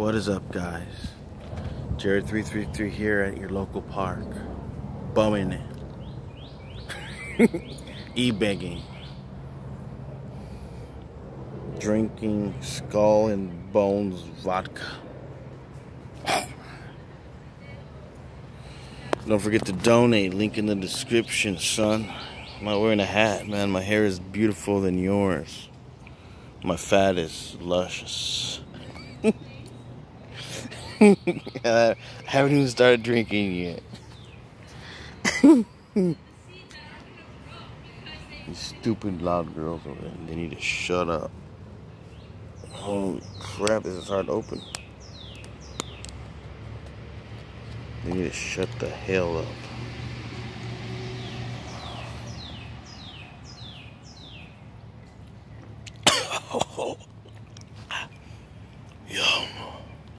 What is up, guys? Jarred333 here at your local park. Bumming it. E-begging. Drinking skull and bones vodka. Don't forget to donate. Link in the description, son. I'm not wearing a hat, man. My hair is beautiful than yours. My fat is luscious. I uh, haven't even started drinking yet. These stupid loud girls over there, they need to shut up. Holy crap, this is hard to open. They need to shut the hell up.